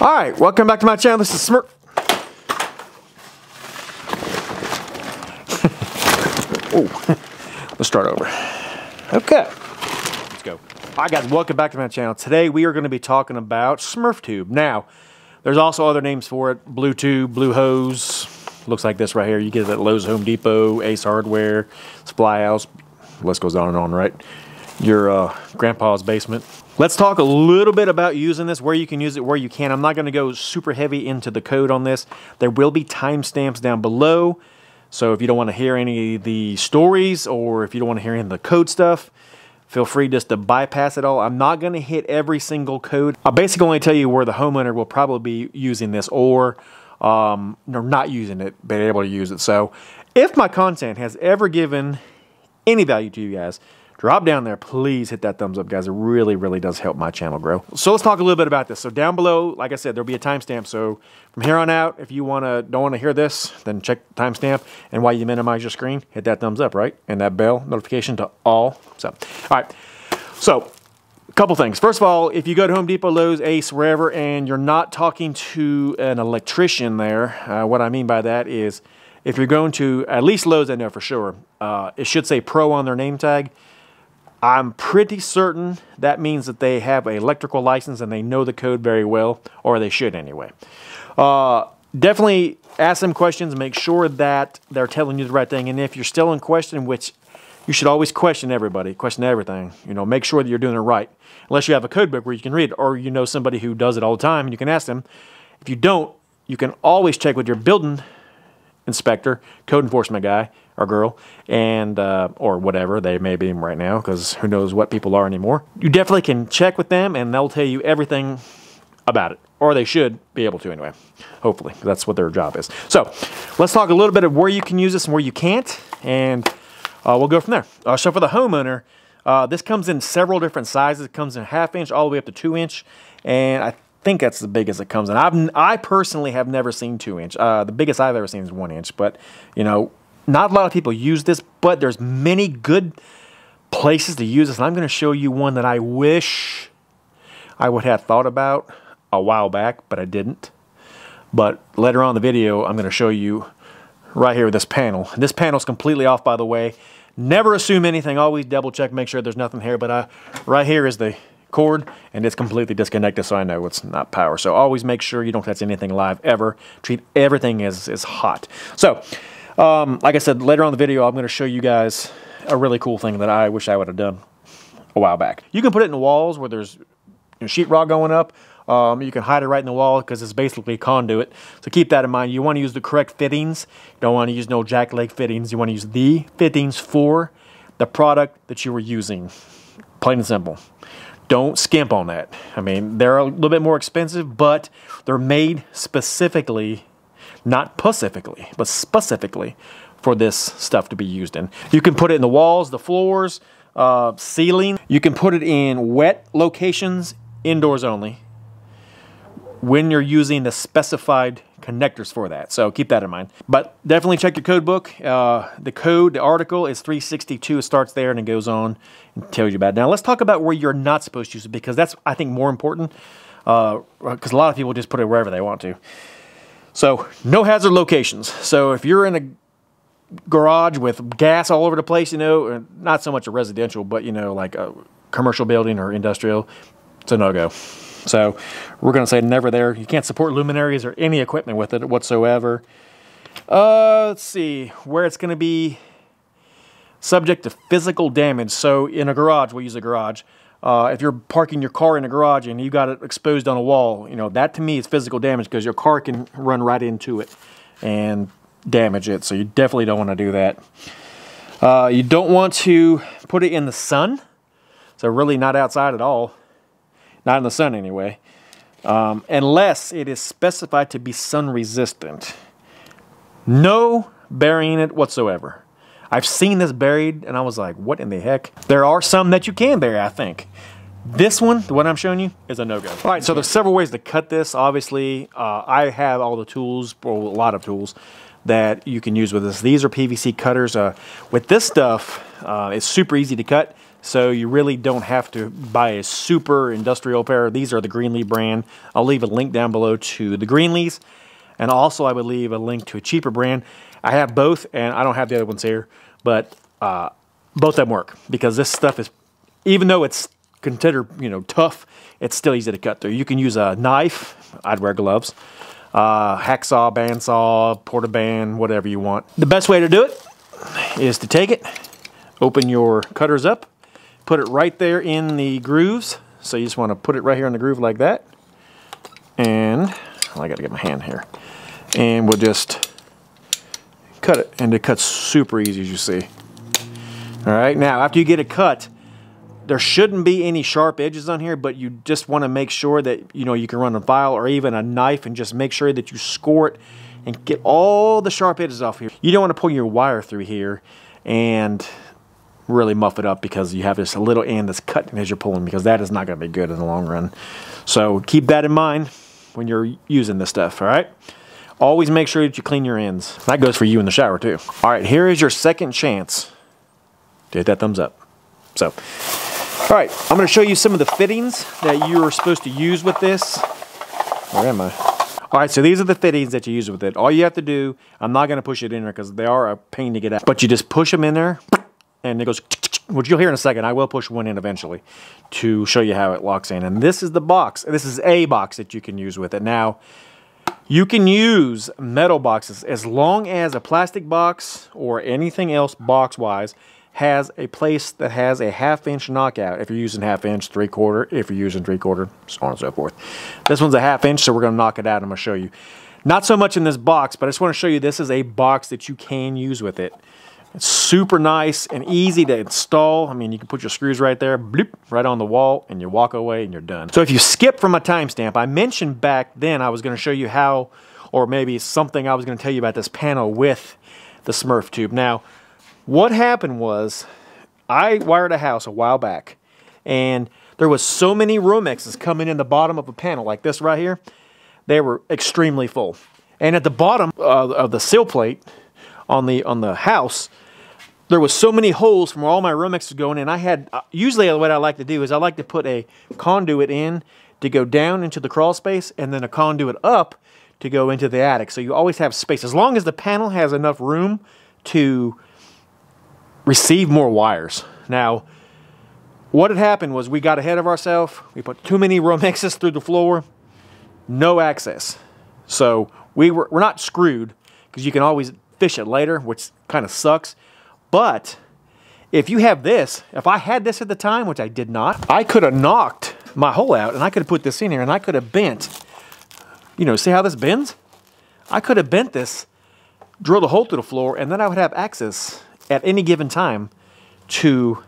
All right, welcome back to my channel. This is Smurf. oh, let's start over. Okay, let's go. All right, guys, welcome back to my channel. Today we are going to be talking about Smurf Tube. Now, there's also other names for it: Blue Tube, Blue Hose. Looks like this right here. You get it at Lowe's, Home Depot, Ace Hardware, Supply House. List goes on and on, right? Your uh, grandpa's basement. Let's talk a little bit about using this, where you can use it, where you can. I'm not going to go super heavy into the code on this. There will be timestamps down below. So if you don't want to hear any of the stories or if you don't want to hear any of the code stuff, feel free just to bypass it all. I'm not going to hit every single code. I'll basically only tell you where the homeowner will probably be using this or um, not using it, but able to use it. So if my content has ever given any value to you guys, drop down there. Please hit that thumbs up, guys. It really, really does help my channel grow. So let's talk a little bit about this. So down below, like I said, there'll be a timestamp. So from here on out, if you want to don't want to hear this, then check the timestamp. And while you minimize your screen, hit that thumbs up, right? And that bell notification to all. So, all right. So a couple things. First of all, if you go to Home Depot, Lowe's, Ace, wherever, and you're not talking to an electrician there, uh, what I mean by that is if you're going to, at least Lowe's, I know for sure, uh, it should say Pro on their name tag. I'm pretty certain that means that they have an electrical license and they know the code very well, or they should anyway. Uh, definitely ask them questions, make sure that they're telling you the right thing. And if you're still in question, which you should always question everybody, question everything, you know, make sure that you're doing it right. Unless you have a code book where you can read it, or you know somebody who does it all the time and you can ask them. If you don't, you can always check with your building inspector, code enforcement guy or girl, and uh, or whatever they may be right now, because who knows what people are anymore. You definitely can check with them, and they'll tell you everything about it, or they should be able to anyway. Hopefully, that's what their job is. So, let's talk a little bit of where you can use this and where you can't, and uh, we'll go from there. Uh, so for the homeowner. Uh, this comes in several different sizes. It comes in half inch all the way up to two inch, and I think that's the biggest it comes in. I've I personally have never seen two inch. Uh, the biggest I've ever seen is one inch, but you know, not a lot of people use this. But there's many good places to use this, and I'm going to show you one that I wish I would have thought about a while back, but I didn't. But later on the video, I'm going to show you right here with this panel. This panel is completely off, by the way. Never assume anything. Always double check, make sure there's nothing here. But uh, right here is the cord and it's completely disconnected so I know it's not power. So always make sure you don't touch anything live ever. Treat everything as, as hot. So um, like I said, later on the video I'm going to show you guys a really cool thing that I wish I would have done a while back. You can put it in walls where there's you know, sheetrock going up. Um, you can hide it right in the wall because it's basically conduit. So keep that in mind. You want to use the correct fittings. You don't want to use no jack leg fittings. You want to use the fittings for the product that you were using. Plain and simple. Don't skimp on that. I mean, they're a little bit more expensive, but they're made specifically, not pacifically, but specifically for this stuff to be used in. You can put it in the walls, the floors, uh, ceiling. You can put it in wet locations, indoors only when you're using the specified connectors for that. So keep that in mind. But definitely check your code book. Uh, the code, the article is 362. It starts there and it goes on and tells you about it. Now let's talk about where you're not supposed to use it because that's, I think, more important because uh, a lot of people just put it wherever they want to. So no hazard locations. So if you're in a garage with gas all over the place, you know, not so much a residential, but, you know, like a commercial building or industrial, it's a no-go. So we're going to say never there. You can't support luminaries or any equipment with it whatsoever. Uh, let's see where it's going to be subject to physical damage. So in a garage, we'll use a garage. Uh, if you're parking your car in a garage and you got it exposed on a wall, you know that to me is physical damage because your car can run right into it and damage it. So you definitely don't want to do that. Uh, you don't want to put it in the sun. So really not outside at all. Not in the sun anyway. Um, unless it is specified to be sun resistant. No burying it whatsoever. I've seen this buried and I was like, what in the heck? There are some that you can bury, I think. This one, the one I'm showing you, is a no-go. All right, so there's several ways to cut this. Obviously, uh, I have all the tools, or a lot of tools, that you can use with this. These are PVC cutters. Uh, with this stuff, uh, it's super easy to cut. So you really don't have to buy a super industrial pair. These are the Greenlee brand. I'll leave a link down below to the Greenlees. And also I would leave a link to a cheaper brand. I have both and I don't have the other ones here, but uh, both of them work because this stuff is, even though it's considered, you know, tough, it's still easy to cut through. You can use a knife. I'd wear gloves. Uh, hacksaw, bandsaw, portaband, whatever you want. The best way to do it is to take it, open your cutters up, put it right there in the grooves. So you just want to put it right here in the groove like that. And well, I got to get my hand here. And we'll just cut it. And it cuts super easy as you see. All right, now after you get it cut, there shouldn't be any sharp edges on here, but you just want to make sure that you know you can run a file or even a knife and just make sure that you score it and get all the sharp edges off here. You don't want to pull your wire through here and really muff it up because you have this little end that's cutting as you're pulling because that is not going to be good in the long run. So keep that in mind when you're using this stuff, all right? Always make sure that you clean your ends. That goes for you in the shower too. All right, here is your second chance to hit that thumbs up. So, all right, I'm gonna show you some of the fittings that you're supposed to use with this. Where am I? All right, so these are the fittings that you use with it. All you have to do, I'm not gonna push it in there because they are a pain to get out, but you just push them in there and it goes, which you'll hear in a second. I will push one in eventually to show you how it locks in. And this is the box. This is a box that you can use with it. Now, you can use metal boxes as long as a plastic box or anything else box-wise has a place that has a half inch knockout. If you're using half inch, three quarter, if you're using three quarter, so on and so forth. This one's a half inch, so we're gonna knock it out. I'm gonna show you. Not so much in this box, but I just wanna show you this is a box that you can use with it. It's super nice and easy to install. I mean, you can put your screws right there, bloop, right on the wall, and you walk away and you're done. So if you skip from a timestamp, I mentioned back then I was gonna show you how, or maybe something I was gonna tell you about this panel with the Smurf tube. Now, what happened was I wired a house a while back and there was so many Romexes coming in the bottom of a panel like this right here. They were extremely full. And at the bottom of, of the sill plate on the on the house, there was so many holes from where all my Romexes going in. I had uh, usually what I like to do is I like to put a conduit in to go down into the crawl space and then a conduit up to go into the attic. So you always have space as long as the panel has enough room to receive more wires. Now, what had happened was we got ahead of ourselves. We put too many Romexes through the floor, no access. So we were, we're not screwed because you can always fish it later, which kind of sucks. But if you have this, if I had this at the time, which I did not, I could have knocked my hole out and I could have put this in here and I could have bent, you know, see how this bends? I could have bent this, drilled a hole through the floor, and then I would have access at any given time to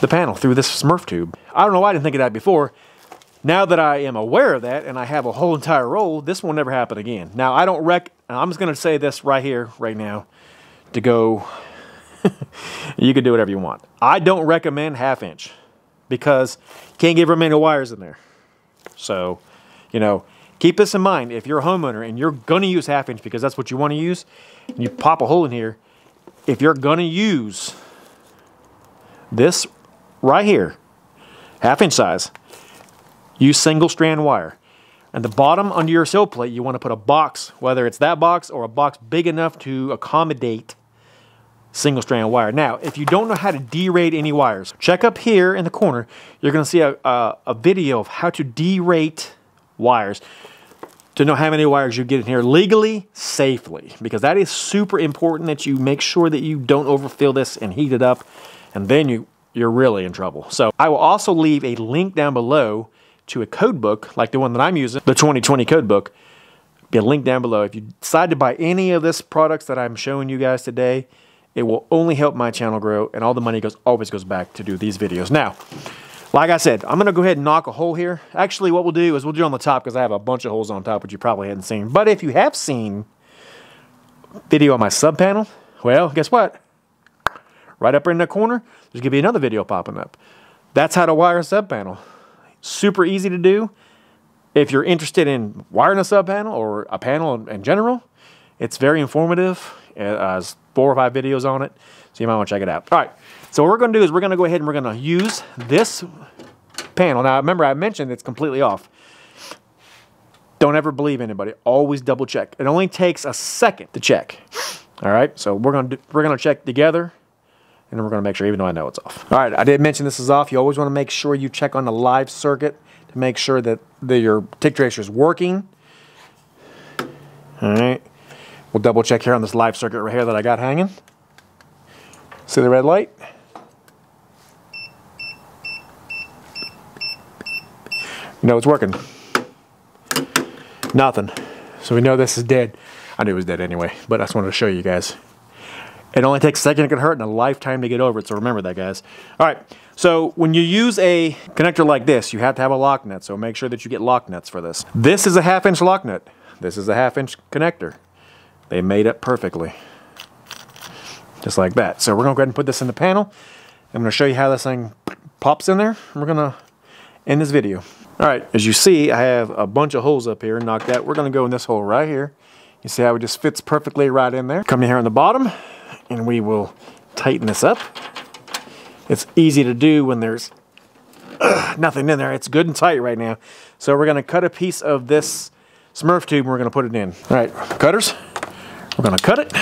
the panel through this Smurf tube. I don't know why I didn't think of that before. Now that I am aware of that and I have a whole entire roll, this will never happen again. Now, I don't rec... I'm just going to say this right here, right now, to go... you can do whatever you want. I don't recommend half inch because you can't get very many wires in there. So, you know, keep this in mind. If you're a homeowner and you're going to use half inch because that's what you want to use, and you pop a hole in here, if you're going to use this right here, half inch size, use single strand wire. And the bottom under your sill plate, you want to put a box, whether it's that box or a box big enough to accommodate single strand wire. Now, if you don't know how to derate any wires, check up here in the corner. You're going to see a, a, a video of how to derate wires to know how many wires you get in here legally, safely, because that is super important that you make sure that you don't overfill this and heat it up, and then you, you're really in trouble. So I will also leave a link down below to a code book, like the one that I'm using, the 2020 code book. Be a link down below. If you decide to buy any of this products that I'm showing you guys today, it will only help my channel grow, and all the money goes always goes back to do these videos. Now, like I said, I'm to go ahead and knock a hole here. Actually, what we'll do is we'll do it on the top because I have a bunch of holes on top, which you probably hadn't seen. But if you have seen video on my sub panel, well, guess what? Right up in the corner, there's to be another video popping up. That's how to wire a sub panel. Super easy to do. If you're interested in wiring a sub panel or a panel in general, it's very informative. It has four or five videos on it, so you might want to check it out. All right. So what we're going to do is we're going to go ahead and we're going to use this panel. Now remember I mentioned it's completely off. Don't ever believe anybody. Always double check. It only takes a second to check. All right, so we're gonna do, we're gonna check together, and we're gonna make sure, even though I know it's off. All right, I did mention this is off. You always want to make sure you check on the live circuit to make sure that the, your tick tracer is working. All right, we'll double check here on this live circuit right here that I got hanging. See the red light? No, it's working. Nothing. So we know this is dead. I knew it was dead anyway, but I just wanted to show you guys. It only takes a second to get hurt and a lifetime to get over it, so remember that, guys. All right, so when you use a connector like this, you have to have a lock nut, so make sure that you get lock nuts for this. This is a half inch lock nut. This is a half inch connector. They made it perfectly. Just like that. So we're gonna go ahead and put this in the panel. I'm gonna show you how this thing pops in there. We're gonna end this video. All right, as you see, I have a bunch of holes up here knocked out. We're gonna go in this hole right here. You see how it just fits perfectly right in there. Come here on the bottom, and we will tighten this up. It's easy to do when there's nothing in there. It's good and tight right now. So we're gonna cut a piece of this Smurf tube and we're gonna put it in. All right, cutters, we're gonna cut it.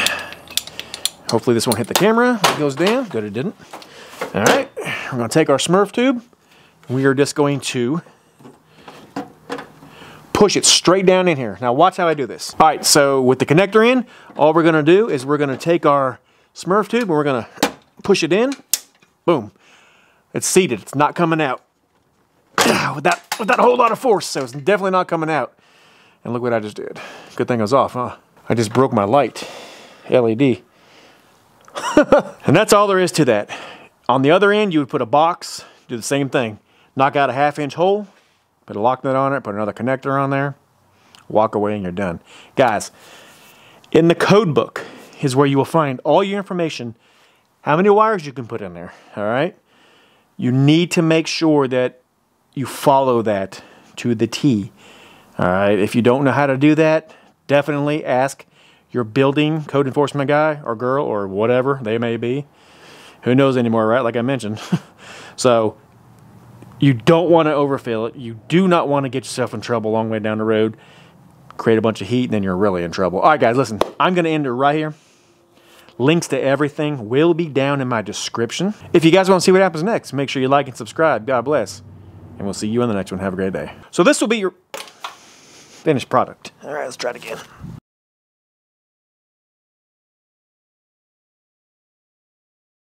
Hopefully this won't hit the camera it goes down. Good, it didn't. All right, we're gonna take our Smurf tube. We are just going to push it straight down in here. Now watch how I do this. All right, so with the connector in, all we're gonna do is we're gonna take our Smurf tube and we're gonna push it in. Boom. It's seated, it's not coming out. with that with that whole lot of force, so it's definitely not coming out. And look what I just did. Good thing I was off, huh? I just broke my light. LED. and that's all there is to that. On the other end, you would put a box, do the same thing. Knock out a half inch hole, Put a lock nut on it, put another connector on there, walk away and you're done. Guys, in the code book is where you will find all your information, how many wires you can put in there, all right? You need to make sure that you follow that to the T. All right, if you don't know how to do that, definitely ask your building code enforcement guy or girl or whatever they may be. Who knows anymore, right? Like I mentioned. so you don't want to overfill it. You do not want to get yourself in trouble a long way down the road. Create a bunch of heat, and then you're really in trouble. All right, guys, listen. I'm going to end it right here. Links to everything will be down in my description. If you guys want to see what happens next, make sure you like and subscribe. God bless. And we'll see you in the next one. Have a great day. So this will be your finished product. All right, let's try it again.